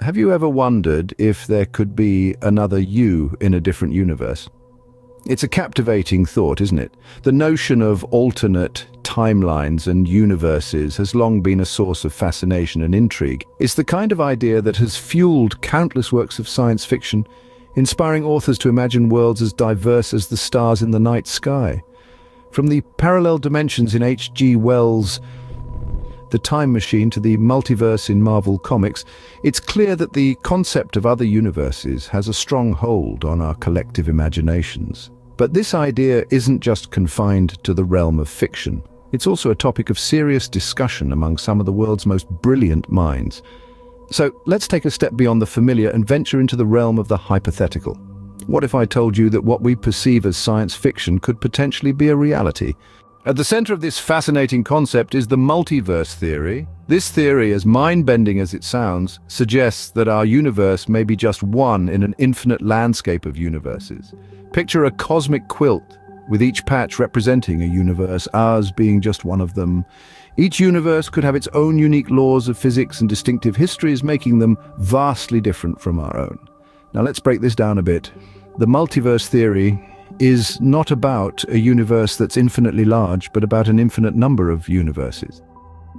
have you ever wondered if there could be another you in a different universe? It's a captivating thought, isn't it? The notion of alternate timelines and universes has long been a source of fascination and intrigue. It's the kind of idea that has fueled countless works of science fiction, inspiring authors to imagine worlds as diverse as the stars in the night sky. From the parallel dimensions in H.G. Wells' The Time Machine to the multiverse in Marvel Comics, it's clear that the concept of other universes has a strong hold on our collective imaginations. But this idea isn't just confined to the realm of fiction. It's also a topic of serious discussion among some of the world's most brilliant minds. So let's take a step beyond the familiar and venture into the realm of the hypothetical. What if I told you that what we perceive as science fiction could potentially be a reality? At the center of this fascinating concept is the multiverse theory. This theory, as mind-bending as it sounds, suggests that our universe may be just one in an infinite landscape of universes. Picture a cosmic quilt, with each patch representing a universe, ours being just one of them. Each universe could have its own unique laws of physics and distinctive histories, making them vastly different from our own. Now let's break this down a bit. The multiverse theory is not about a universe that's infinitely large, but about an infinite number of universes.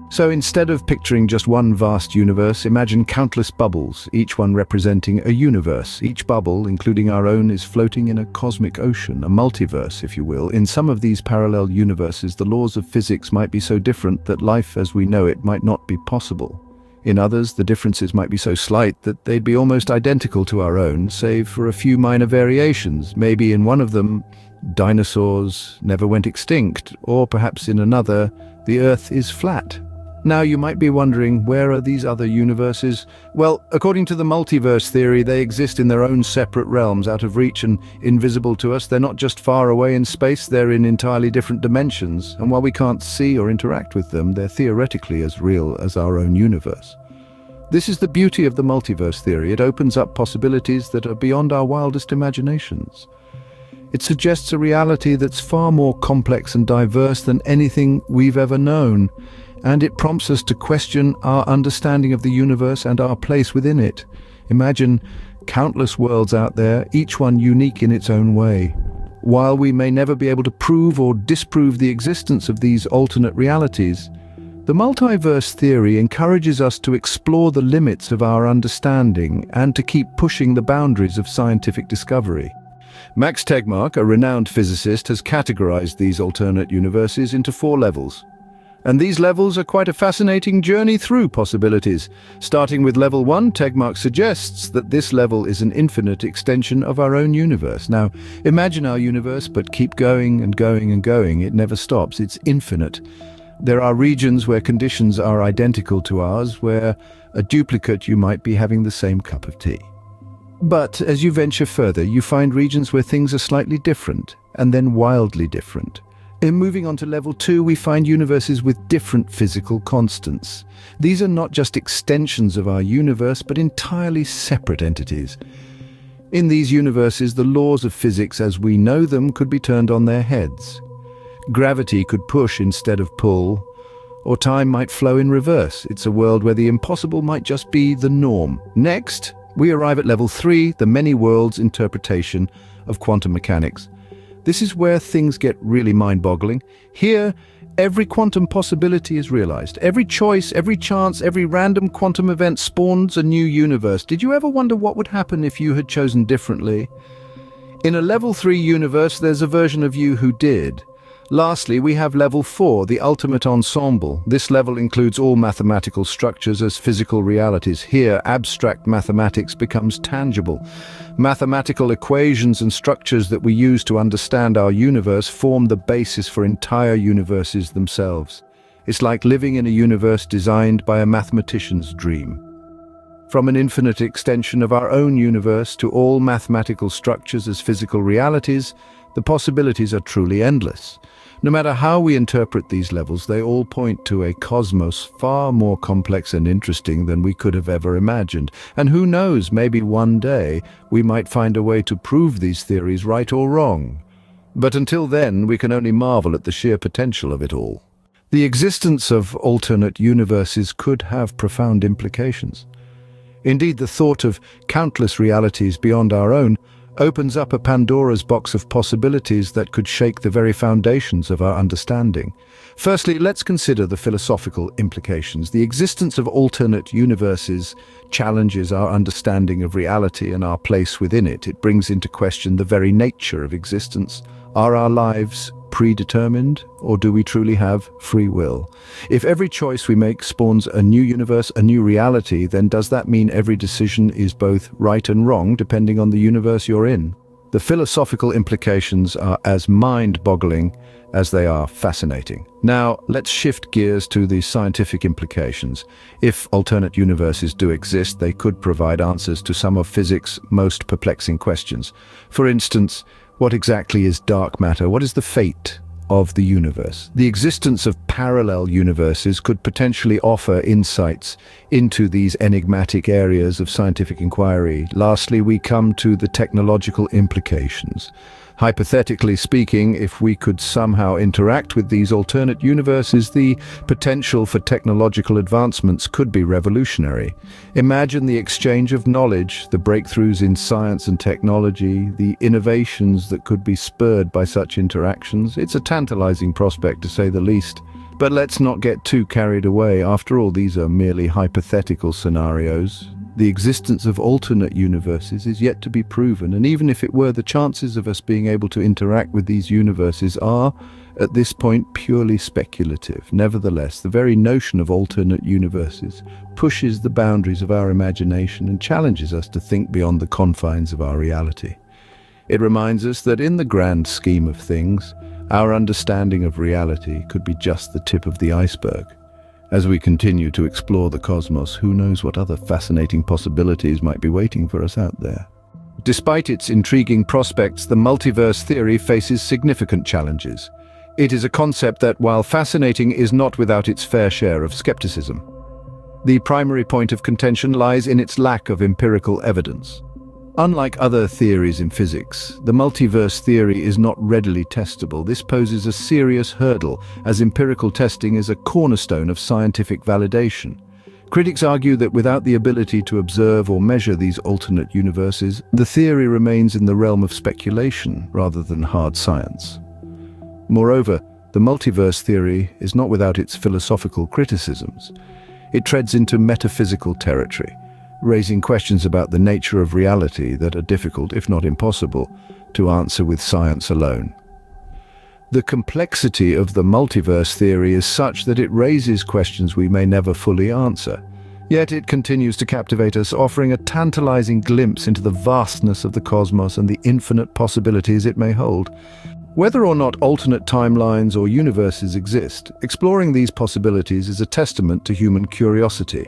So instead of picturing just one vast universe, imagine countless bubbles, each one representing a universe. Each bubble, including our own, is floating in a cosmic ocean, a multiverse, if you will. In some of these parallel universes, the laws of physics might be so different that life as we know it might not be possible. In others, the differences might be so slight that they'd be almost identical to our own, save for a few minor variations. Maybe in one of them, dinosaurs never went extinct, or perhaps in another, the Earth is flat. Now you might be wondering, where are these other universes? Well, according to the multiverse theory, they exist in their own separate realms, out of reach and invisible to us. They're not just far away in space, they're in entirely different dimensions. And while we can't see or interact with them, they're theoretically as real as our own universe. This is the beauty of the multiverse theory. It opens up possibilities that are beyond our wildest imaginations. It suggests a reality that's far more complex and diverse than anything we've ever known and it prompts us to question our understanding of the universe and our place within it. Imagine countless worlds out there, each one unique in its own way. While we may never be able to prove or disprove the existence of these alternate realities, the multiverse theory encourages us to explore the limits of our understanding and to keep pushing the boundaries of scientific discovery. Max Tegmark, a renowned physicist, has categorized these alternate universes into four levels. And these levels are quite a fascinating journey through possibilities. Starting with level 1, Tegmark suggests that this level is an infinite extension of our own universe. Now, imagine our universe, but keep going and going and going. It never stops. It's infinite. There are regions where conditions are identical to ours, where a duplicate you might be having the same cup of tea. But as you venture further, you find regions where things are slightly different, and then wildly different. In moving on to level 2, we find universes with different physical constants. These are not just extensions of our universe, but entirely separate entities. In these universes, the laws of physics as we know them could be turned on their heads. Gravity could push instead of pull, or time might flow in reverse. It's a world where the impossible might just be the norm. Next, we arrive at level 3, the many worlds interpretation of quantum mechanics. This is where things get really mind-boggling. Here, every quantum possibility is realized. Every choice, every chance, every random quantum event spawns a new universe. Did you ever wonder what would happen if you had chosen differently? In a level 3 universe, there's a version of you who did. Lastly, we have level 4, the ultimate ensemble. This level includes all mathematical structures as physical realities. Here, abstract mathematics becomes tangible. Mathematical equations and structures that we use to understand our universe form the basis for entire universes themselves. It's like living in a universe designed by a mathematician's dream. From an infinite extension of our own universe to all mathematical structures as physical realities, the possibilities are truly endless. No matter how we interpret these levels, they all point to a cosmos far more complex and interesting than we could have ever imagined. And who knows, maybe one day we might find a way to prove these theories right or wrong. But until then, we can only marvel at the sheer potential of it all. The existence of alternate universes could have profound implications. Indeed, the thought of countless realities beyond our own opens up a Pandora's box of possibilities that could shake the very foundations of our understanding. Firstly, let's consider the philosophical implications. The existence of alternate universes challenges our understanding of reality and our place within it. It brings into question the very nature of existence. Are our lives predetermined, or do we truly have free will? If every choice we make spawns a new universe, a new reality, then does that mean every decision is both right and wrong, depending on the universe you're in? The philosophical implications are as mind-boggling as they are fascinating. Now, let's shift gears to the scientific implications. If alternate universes do exist, they could provide answers to some of physics' most perplexing questions. For instance, what exactly is dark matter? What is the fate of the universe? The existence of parallel universes could potentially offer insights into these enigmatic areas of scientific inquiry. Lastly, we come to the technological implications. Hypothetically speaking, if we could somehow interact with these alternate universes, the potential for technological advancements could be revolutionary. Imagine the exchange of knowledge, the breakthroughs in science and technology, the innovations that could be spurred by such interactions. It's a tantalizing prospect to say the least. But let's not get too carried away. After all, these are merely hypothetical scenarios. The existence of alternate universes is yet to be proven, and even if it were, the chances of us being able to interact with these universes are, at this point, purely speculative. Nevertheless, the very notion of alternate universes pushes the boundaries of our imagination and challenges us to think beyond the confines of our reality. It reminds us that in the grand scheme of things, our understanding of reality could be just the tip of the iceberg. As we continue to explore the cosmos, who knows what other fascinating possibilities might be waiting for us out there. Despite its intriguing prospects, the multiverse theory faces significant challenges. It is a concept that, while fascinating, is not without its fair share of skepticism. The primary point of contention lies in its lack of empirical evidence. Unlike other theories in physics, the multiverse theory is not readily testable. This poses a serious hurdle, as empirical testing is a cornerstone of scientific validation. Critics argue that without the ability to observe or measure these alternate universes, the theory remains in the realm of speculation rather than hard science. Moreover, the multiverse theory is not without its philosophical criticisms. It treads into metaphysical territory, raising questions about the nature of reality that are difficult, if not impossible, to answer with science alone. The complexity of the multiverse theory is such that it raises questions we may never fully answer. Yet it continues to captivate us, offering a tantalizing glimpse into the vastness of the cosmos and the infinite possibilities it may hold. Whether or not alternate timelines or universes exist, exploring these possibilities is a testament to human curiosity.